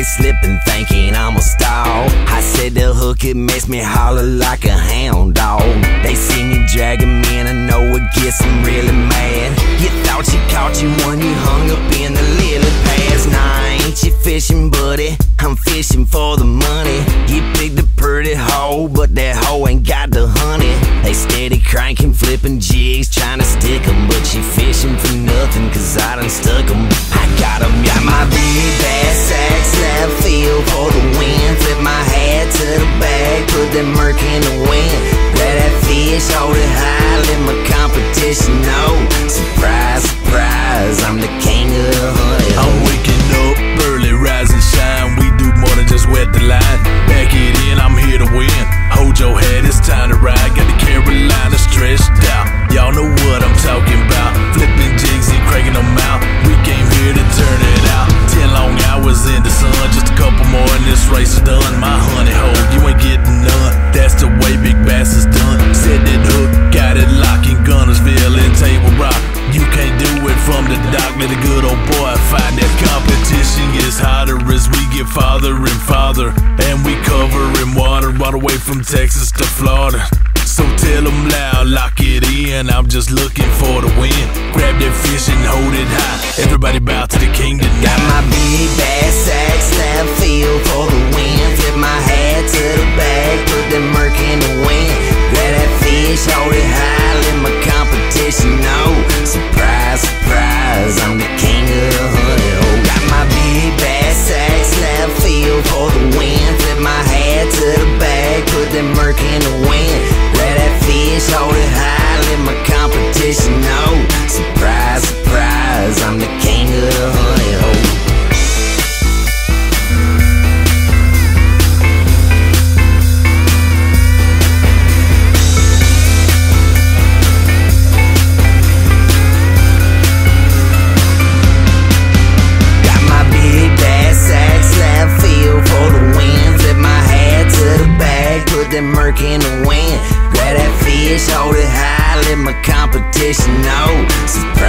they slipping, thinking I'm a star. I said the hook, it makes me holler like a hound dog. They see me dragging me, and I know it gets them really mad. You thought you caught you when you hung up in the lily pads. Nah, ain't you fishing, buddy? I'm fishing for the money. You picked a pretty hoe, but that hoe ain't got the honey. They steady cranking, flipping jigs, trying to stick 'em, but you Put than Merc in the wind. Let that fish hold it high, father and father, and we covering water right away from Texas to Florida. So tell them loud, lock it in. I'm just looking for the win. Grab that fish and hold it high. Everybody bow to the king tonight. that Merc in the wind. Grab that fish, hold it high, let my competition know.